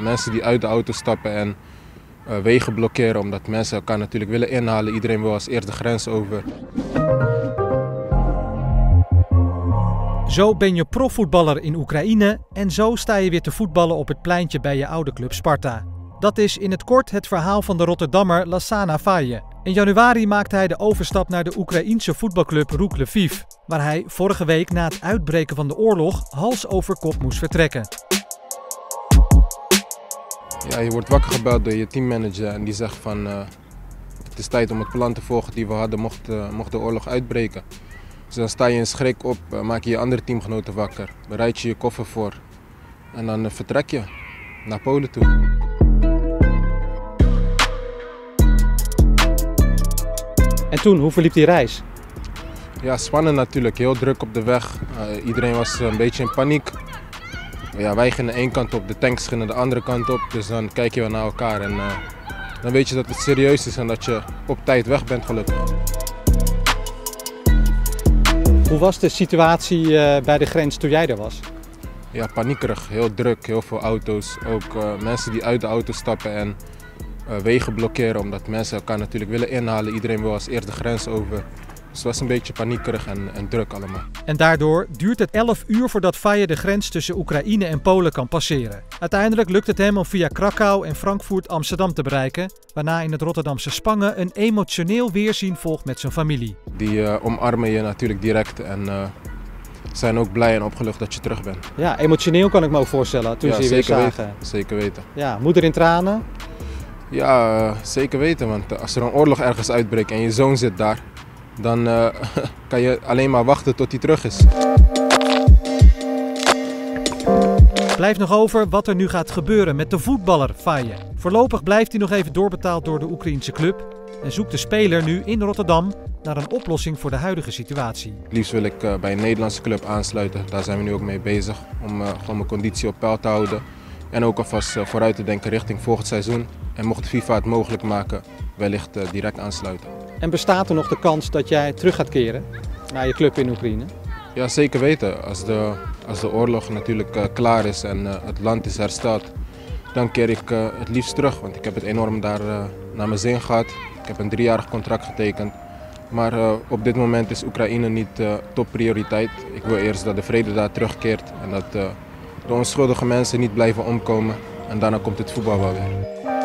Mensen die uit de auto stappen en uh, wegen blokkeren omdat mensen elkaar natuurlijk willen inhalen. Iedereen wil als eerste de grens over. Zo ben je profvoetballer in Oekraïne en zo sta je weer te voetballen op het pleintje bij je oude club Sparta. Dat is in het kort het verhaal van de Rotterdammer Lassana Faye. In januari maakte hij de overstap naar de Oekraïense voetbalclub Roek Lviv, waar hij vorige week na het uitbreken van de oorlog hals over kop moest vertrekken. Ja, je wordt wakker gebeld door je teammanager en die zegt van uh, het is tijd om het plan te volgen die we hadden mocht, uh, mocht de oorlog uitbreken. Dus dan sta je in schrik op, uh, maak je je andere teamgenoten wakker, bereid je je koffer voor en dan vertrek je naar Polen toe. En toen, hoe verliep die reis? Ja, spannend natuurlijk. Heel druk op de weg. Iedereen was een beetje in paniek. Ja, wij gingen één kant op, de tanks gingen de andere kant op. Dus dan kijk je wel naar elkaar en uh, dan weet je dat het serieus is en dat je op tijd weg bent gelukkig. Hoe was de situatie uh, bij de grens toen jij er was? Ja, paniekerig. Heel druk, heel veel auto's. Ook mensen die uit de auto stappen en wegen blokkeren omdat mensen elkaar natuurlijk willen inhalen. Iedereen wil als eerste de grens over. Dus het was een beetje paniekerig en, en, druk allemaal. En daardoor duurt het 11 uur voordat Faye de grens tussen Oekraïne en Polen kan passeren. Uiteindelijk lukt het hem om via Krakau en Frankfurt Amsterdam te bereiken, waarna in het Rotterdamse Spangen een emotioneel weerzien volgt met zijn familie. Die uh, omarmen je natuurlijk direct en uh, zijn ook blij en opgelucht dat je terug bent. Ja, emotioneel kan ik me ook voorstellen toen ja, ze je zeker weer zagen. Weten, zeker weten. Ja, moeder in tranen. Ja, zeker weten. Want als er een oorlog ergens uitbreekt en je zoon zit daar, dan uh, kan je alleen maar wachten tot hij terug is. Blijft nog over wat er nu gaat gebeuren met de voetballer Faye. Voorlopig blijft hij nog even doorbetaald door de Oekraïense club en zoekt de speler nu in Rotterdam naar een oplossing voor de huidige situatie. Liefst wil ik uh, bij een Nederlandse club aansluiten. Daar zijn we nu ook mee bezig om uh, gewoon mijn conditie op peil te houden. En ook alvast vooruit te denken richting volgend seizoen. En mocht FIFA het mogelijk maken, wellicht direct aansluiten. En bestaat er nog de kans dat jij terug gaat keren naar je club in Oekraïne? Ja, zeker weten. Als de, als de oorlog natuurlijk uh, klaar is en uh, het land is hersteld, dan keer ik het liefst terug. Want ik heb het enorm daar naar mijn zin gehad. Ik heb een driejarig contract getekend. Maar op dit moment is Oekraïne niet topprioriteit. Ik wil eerst dat de vrede daar terugkeert en dat de onschuldige mensen niet blijven omkomen. En daarna komt het voetbal wel weer.